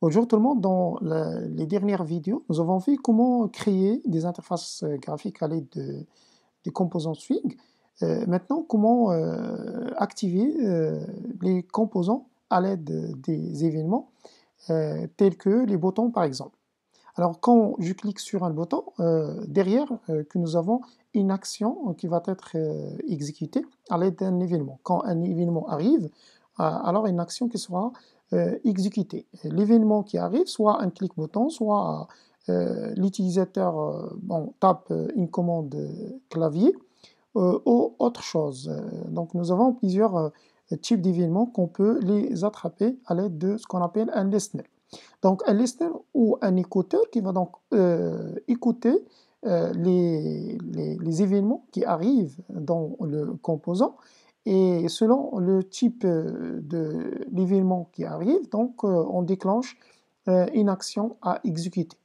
Bonjour tout le monde, dans les dernières vidéos, nous avons vu comment créer des interfaces euh, graphiques à l'aide de, des composants Swing. Euh, maintenant, comment euh, activer les composants à l'aide de- des événements tels que les boutons par exemple. Alors quand je clique sur un bouton, derrière que nous avons une action qui va être exécutée à l'aide d'un événement. Quand un événement arrive, alors une action qui sera euh, exécutée. L'événement qui arrive, soit un clic bouton, soit euh, l'utilisateur euh, bon, tape une commande clavier ou autre chose. Donc nous avons plusieurs types d'événements qu'on peut les attraper à l'aide de ce qu'on appelle un listener. Donc un listener ou un écouteur qui va donc écouter les- les événements qui arrivent dans le composant et selon le type euh, de l'événement qui arrive, donc euh, on déclenche euh, une action à exécuter.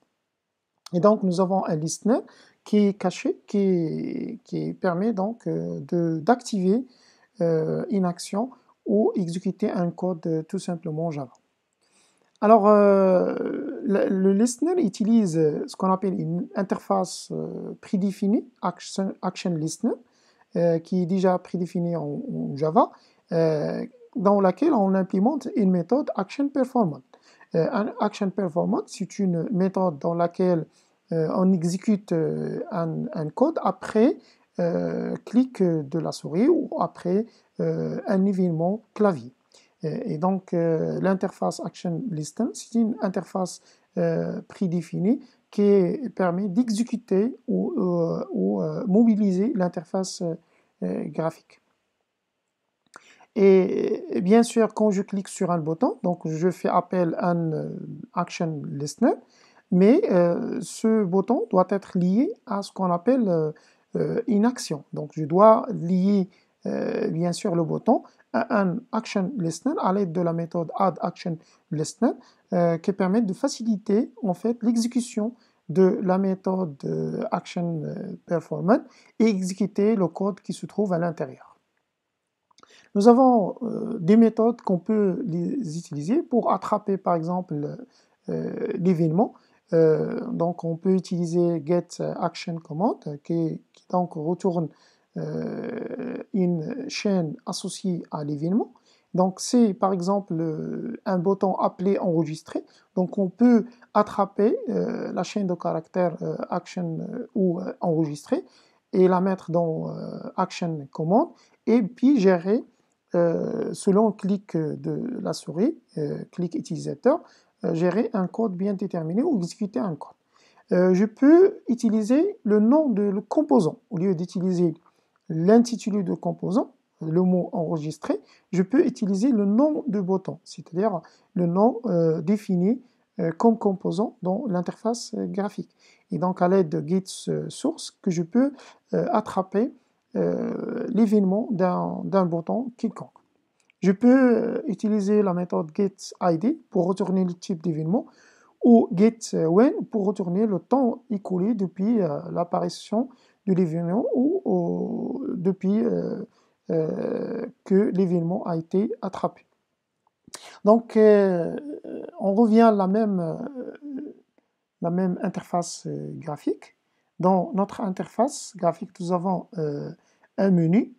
Et donc nous avons un listener qui est caché, qui, permet donc d'activer une action ou exécuter un code tout simplement Java. Alors, le, listener utilise ce qu'on appelle une interface prédéfinie, Action, Action Listener, euh, qui est déjà prédéfinie en, Java, euh, dans laquelle on implémente une méthode Action Performance. Euh, Action Performance, c'est une méthode dans laquelle on exécute un, code après clic de la souris ou après un événement clavier. Et donc, l'interface Action Listen, c'est une interface prédéfinie qui permet d'exécuter ou, euh, euh, mobiliser l'interface euh, graphique. Et, bien sûr, quand je clique sur un bouton, donc je fais appel à un Action Listener, mais ce bouton doit être lié à ce qu'on appelle une action. Donc je dois lier bien sûr le bouton à un Action Listener à l'aide de la méthode Add Action Listener euh, qui permet de faciliter en fait l'exécution de la méthode euh, Action euh, Performance et exécuter le code qui se trouve à l'intérieur. Nous avons des méthodes qu'on peut les utiliser pour attraper par exemple l'événement. Donc on peut utiliser get action command qui, qui donc retourne une chaîne associée à l'événement. Donc c'est par exemple euh, un bouton appelé enregistrer. Donc on peut attraper euh, la chaîne de caractères euh, action ou enregistrer et la mettre dans action command et puis gérer selon le clic de la souris, clic utilisateur, gérer un code bien déterminé ou exécuter un code. Je peux utiliser le nom de le composant au lieu d'utiliser l'intitulé de composant, le mot enregistré, je peux utiliser le nom de bouton, c'est-à-dire le nom euh, défini euh, comme composant dans l'interface euh, graphique. Et donc à l'aide de get source que je peux attraper l'événement d'un bouton quelconque. Je peux utiliser la méthode getID pour retourner le type d'événement ou getWhen pour retourner le temps écoulé depuis l'apparition de l'événement ou, depuis que l'événement a été attrapé. Donc, euh, on revient à la même, euh, la même interface euh, graphique. Dans notre interface graphique, nous avons euh, un menu.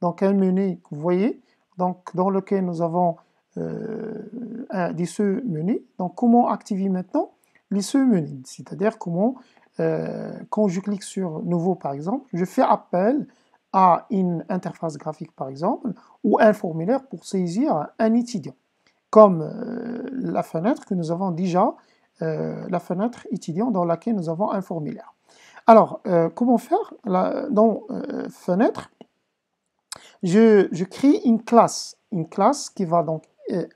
Donc, un menu, vous voyez, donc, dans lequel nous avons euh, un, des sous-menus. Donc, comment activer maintenant les sous-menus C'est-à-dire comment, euh, quand je clique sur Nouveau, par exemple, je fais appel à une interface graphique, par exemple, ou un formulaire pour saisir un étudiant, comme euh, la fenêtre que nous avons déjà, euh, la fenêtre étudiant dans laquelle nous avons un formulaire. Alors, euh, comment faire Dans fenêtre, je, crée une classe, une classe qui va donc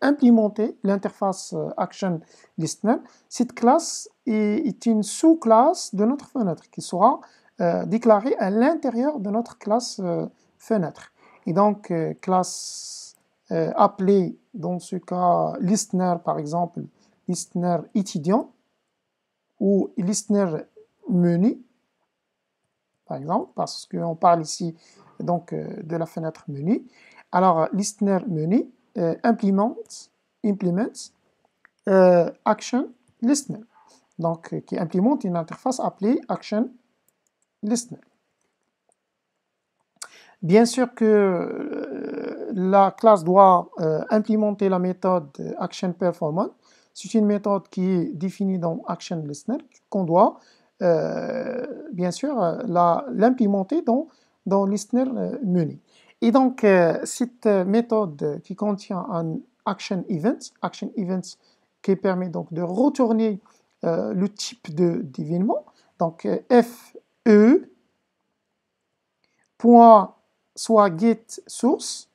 implémenter l'interface Action Listener. Cette classe est une sous-classe de notre fenêtre qui sera euh, déclarée à l'intérieur de notre classe euh, fenêtre. Et donc, euh, classe appelée, dans ce cas, Listener par exemple, Listener étudiant ou Listener menu, par exemple, parce qu'on parle ici donc euh, de la fenêtre menu. Alors, listener menu euh, implement, implement Action Listener, donc qui implémente une interface appelée Action Listener. Bien sûr que la classe doit implémenter la méthode Action Performance. C'est une méthode qui est définie dans Action Listener qu'on doit bien sûr l'implémenter dans, dans Listener Menu. Et donc, euh, cette euh, méthode qui contient un action event, action events qui permet donc de retourner euh, le type d'événement, donc FE, point soit get source,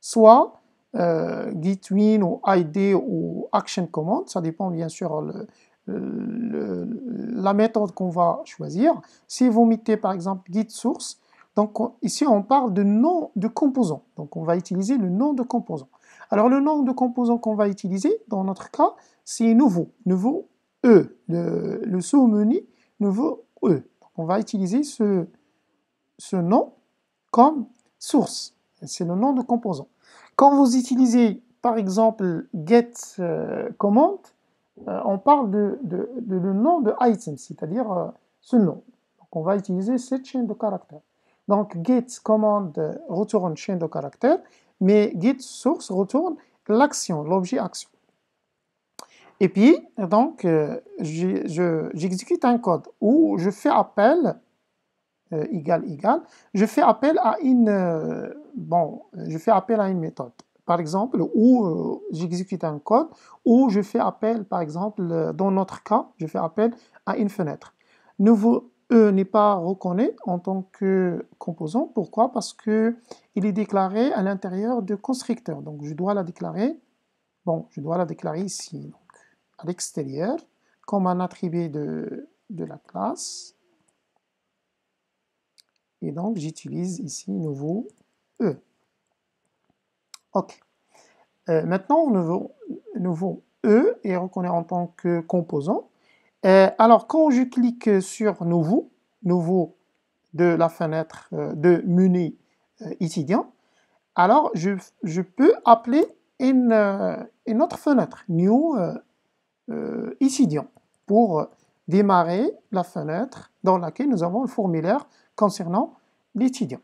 soit get win ou ID ou action command, ça dépend bien sûr le, la méthode qu'on va choisir. Si vous mettez par exemple get source, donc ici, on parle de nom de composant. Donc on va utiliser le nom de composant. Alors le nom de composant qu'on va utiliser, dans notre cas, c'est nouveau, nouveau E, le, sous-menu nouveau E. On va utiliser ce, ce nom comme source. C'est le nom de composant. Quand vous utilisez, par exemple, get euh, command, euh, on parle de, le nom de item, c'est-à-dire euh, ce nom. Donc on va utiliser cette chaîne de caractères. Donc get commande retourne chaîne de caractères, mais get source retourne l'action, l'objet action. Et puis, donc, euh, j'exécute un code où je fais appel, euh, égal, égal, je fais appel à une, euh, bon, je fais appel à une méthode. Par exemple, où j'exécute un code, où je fais appel, par exemple, dans notre cas, je fais appel à une fenêtre. Nouveau E n'est pas reconnu en tant que composant. Pourquoi? Parce que il est déclaré à l'intérieur de constructeur. Donc je dois la déclarer. Bon, je dois la déclarer ici, l'extérieur, comme un attribut de, la classe. Et donc j'utilise ici nouveau E. OK. Euh, maintenant, nouveau, nouveau E est reconnu en tant que composant. Euh, alors, quand je clique sur Nouveau, Nouveau de la fenêtre euh, de menu étudiant, alors je, peux appeler une, une, autre fenêtre, New étudiant, pour démarrer la fenêtre dans laquelle nous avons le formulaire concernant l'étudiant.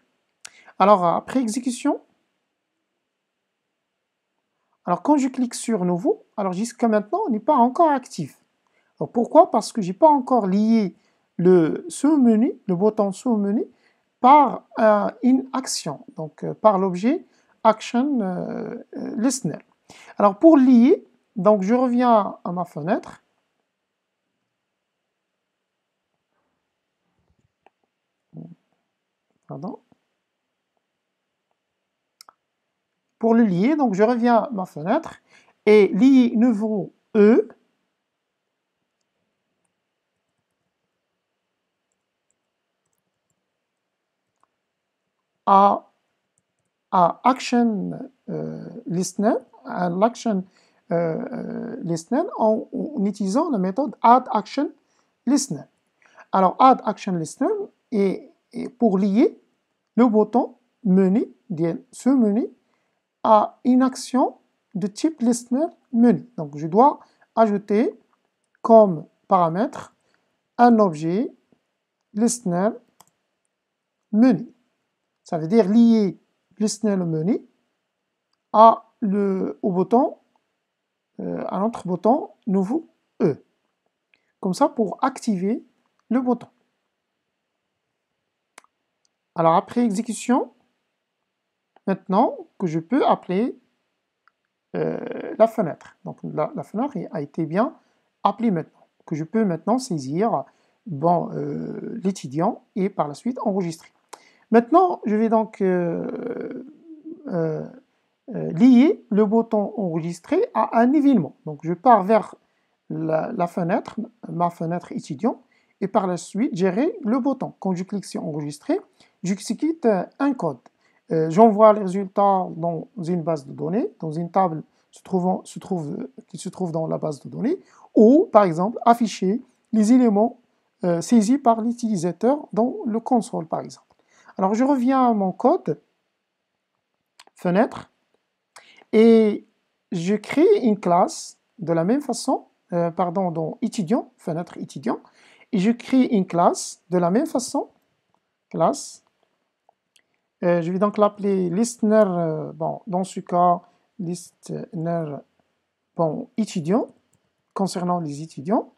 Alors, après exécution, alors quand je clique sur Nouveau, alors jusqu'à maintenant, on n'est pas encore actif pourquoi? Parce que je n'ai pas encore lié le sous-menu, le bouton sous-menu, par euh, une action, donc euh, par l'objet Action euh, Listener. Alors pour lier, donc je reviens à ma fenêtre. Pardon. Pour le lier, donc je reviens à ma fenêtre et lier nouveau E à, Action euh, Listener, à l'Action euh, euh, Listener en, utilisant la méthode Add Action Listener. Alors, Add Action Listener est, pour lier le bouton menu, ce menu, à une action de type listener menu. Donc, je dois ajouter comme paramètre un objet listener menu. Ça veut dire lier listener menu à le, au bouton, euh, à notre bouton nouveau E. Comme ça pour activer le bouton. Alors après exécution, maintenant que je peux appeler euh, la fenêtre. Donc la, fenêtre a été bien appelée maintenant. Que je peux maintenant saisir euh, l'étudiant et par la suite enregistrer. Maintenant, je vais donc euh, lier le bouton enregistrer à un événement. Donc, je pars vers la, fenêtre, ma fenêtre étudiant, et par la suite, gérer le bouton. Quand je clique sur enregistrer, j'exécute un code. J'envoie les résultats dans une base de données, dans une table qui se trouve dans la base de données, ou par exemple afficher les éléments saisis par l'utilisateur dans le console par exemple. Alors je reviens à mon code, fenêtre, et je crée une classe de la même façon, euh, pardon, dans étudiant, fenêtre étudiant, et je crée une classe de la même façon, classe. Euh, je vais donc l'appeler listener, euh, bon, dans ce cas, listener, bon, étudiant, concernant les étudiants,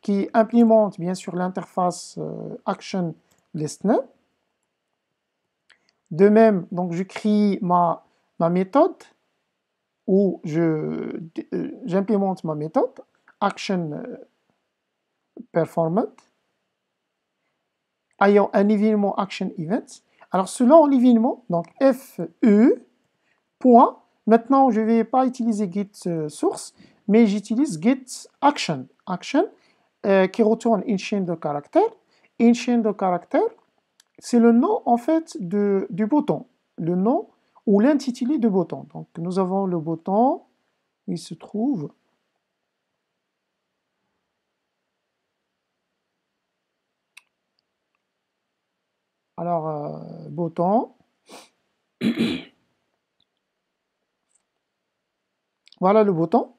qui implémente bien sûr l'interface action listener. De même, donc je crée ma, ma méthode où euh, j'implémente ma méthode action euh, performant ayant un événement action event. Alors selon l'événement, donc FE, point, maintenant je ne vais pas utiliser get euh, source, mais j'utilise get action, action qui retourne une chaîne de caractères. Une chaîne de caractères, c'est le nom en fait de, du bouton, le nom ou l'intitulé du bouton. Donc nous avons le bouton, il se trouve Alors, euh, voilà le bouton.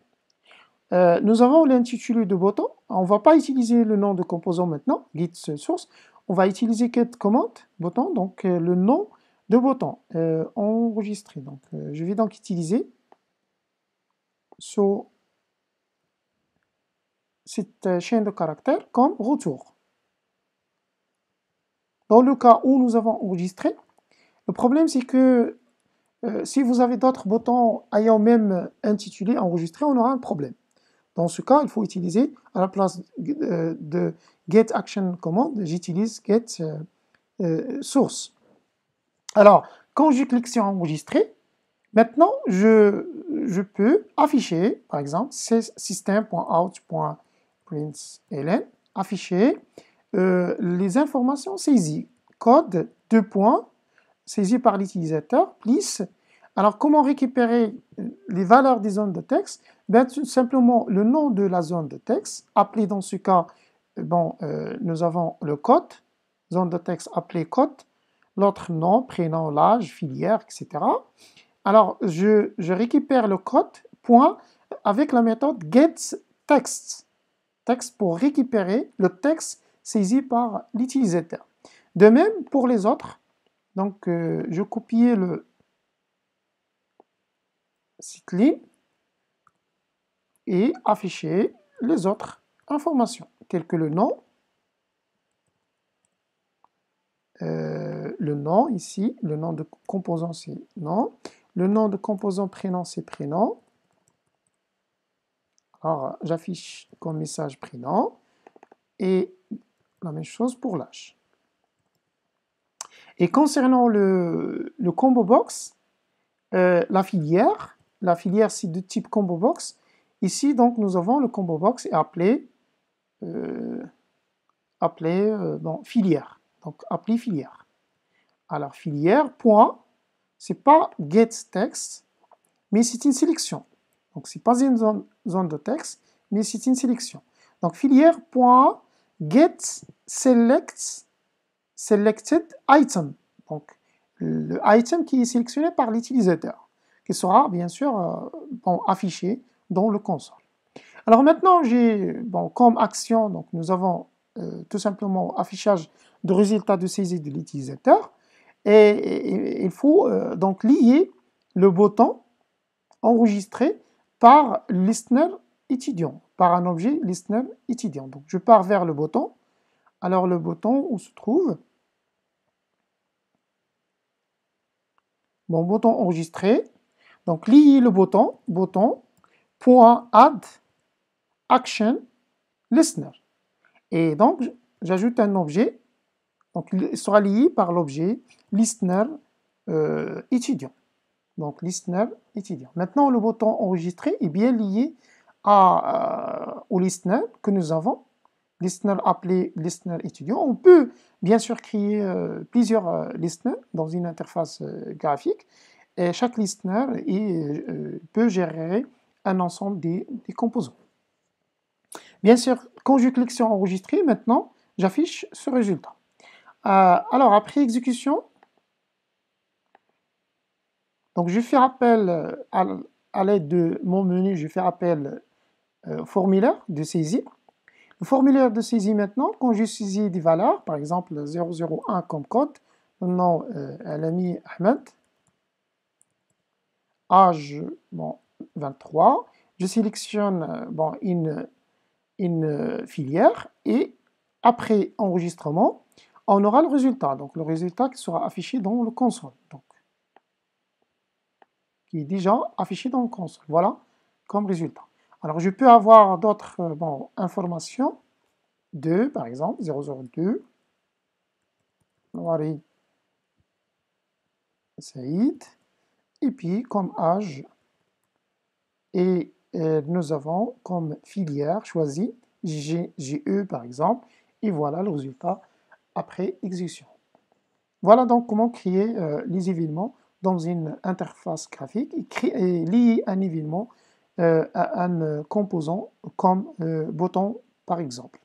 Euh, nous avons l'intitulé du bouton. On ne va pas utiliser le nom de composant maintenant, git source on va utiliser get command bouton, donc euh, le nom de bouton euh. Donc, euh, je vais donc utiliser sur cette chaîne de caractères comme retour. Dans le cas où nous avons enregistré, le problème c'est que si vous avez d'autres boutons ayant même intitulé enregistré, on aura un problème. Dans ce cas, il faut utiliser à la place de get action command, j'utilise get euh, euh, source. Alors, quand je clique sur enregistrer, maintenant je, peux afficher, par exemple, system.out.println, afficher euh, les informations saisies. Code 2 points, saisi par l'utilisateur, please. Alors, comment récupérer les valeurs des zones de texte? Ben, simplement le nom de la zone de texte, appelé dans ce cas bon, euh, nous avons le code, zone de texte appelée code, nom, prénom, l'âge, filière, etc. Alors, je, récupère le code, point, avec la méthode getText, texte pour récupérer le texte saisi par l'utilisateur. De même pour les autres, donc euh, je copie le cycling et afficher les autres informations tels que le nom, euh, le nom ici, le nom de composant c'est nom, le nom de composant prénom c'est prénom. Alors j'affiche comme message prénom et la même chose pour l'âge. Et concernant le, combo box, euh, la filière, la filière c'est de type combo box. Ici donc nous avons le combo box appelé euh, appelé filière. Donc appelé filière. Alors filière, point, c'est pas get text, mais c'est une sélection. Donc c'est pas une zone, zone, de texte, mais c'est une sélection. Donc filière, point, get select selected item. Donc le item qui est sélectionné par l'utilisateur, qui sera bien sûr euh, affiché dans le console. Alors maintenant, j'ai bon, comme action, donc nous avons euh, tout simplement affichage de résultats de saisie de l'utilisateur. Et, il faut euh, donc lier le bouton enregistré par listener étudiant, par un objet listener étudiant. Donc je pars vers le bouton. Alors le bouton où se trouve mon bouton enregistré. Donc lier le bouton, bouton, point add action listener. Et donc, j'ajoute un objet, donc il sera lié par l'objet listener euh, étudiant. Donc, listener étudiant. Maintenant, le bouton enregistrer est bien lié à, euh, au listener que nous avons, listener appelé listener étudiant. On peut bien sûr créer euh, plusieurs listeners dans une interface graphique et chaque listener peut gérer un ensemble des composants. Bien sûr, quand je clique sur enregistrer, maintenant, j'affiche ce résultat. Euh, alors, après exécution, donc je fais appel euh, à l'aide de mon menu, je fais appel au formulaire de saisie. Le formulaire de saisie maintenant, quand je saisis des valeurs, par exemple 001 comme code, euh, l'ami Ahmed, âge bon, 23, je sélectionne euh, bon, une, une filière et après enregistrement, on aura le résultat. Donc le résultat qui sera affiché dans le console. Donc, qui est déjà affiché dans le console. Voilà comme résultat. Alors je peux avoir d'autres euh, informations. 2 par exemple, 002. Saïd. Et puis comme âge. Et euh, nous avons comme filière choisi GE par exemple. Et voilà le résultat après exécution. Voilà donc comment créer euh, les événements dans une interface graphique et, lier un événement euh, à un composant comme bouton par exemple.